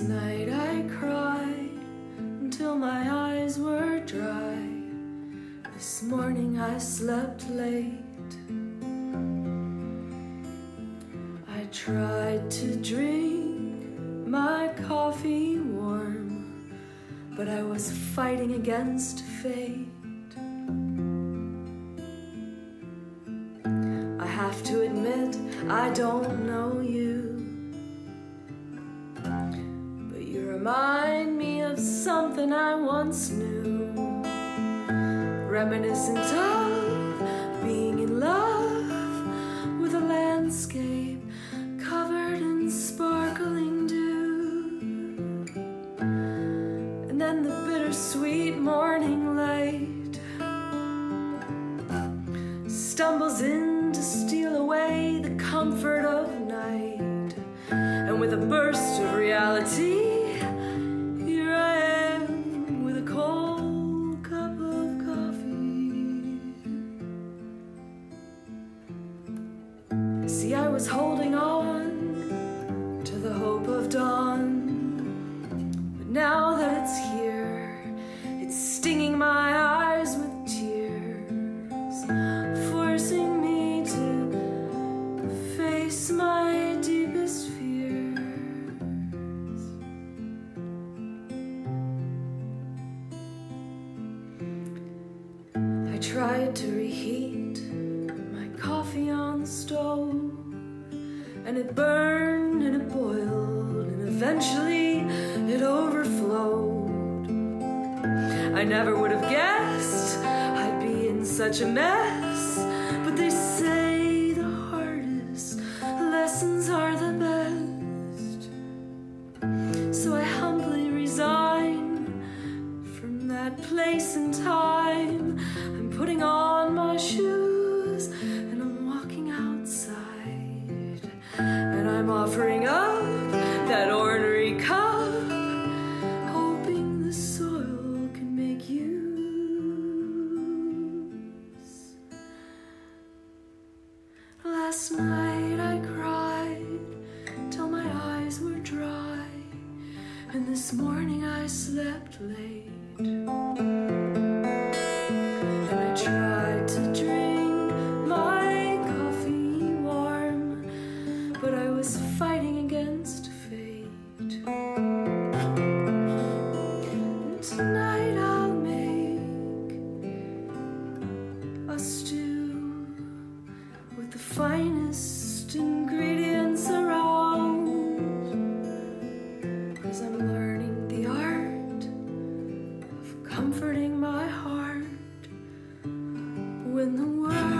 Night I cried until my eyes were dry. This morning I slept late. I tried to drink my coffee warm, but I was fighting against fate. I have to admit, I don't know you. Remind me of something I once knew. Reminiscent of being in love with a landscape covered in sparkling dew. And then the bittersweet morning light stumbles in to steal away the comfort of night. And with a burst of reality, See, I was holding on to the hope of dawn, but now that it's here, it's stinging my eyes with tears, forcing me to face my deepest fears. I tried to reheat coffee on the stove, and it burned and it boiled, and eventually it overflowed. I never would have guessed I'd be in such a mess, but they say the hardest lessons are the best. So I humbly resign from that place and time. Offering up that ornery cup hoping the soil can make use. Last night I cried till my eyes were dry, and this morning I slept late. Finest ingredients around. Cause I'm learning the art of comforting my heart when the world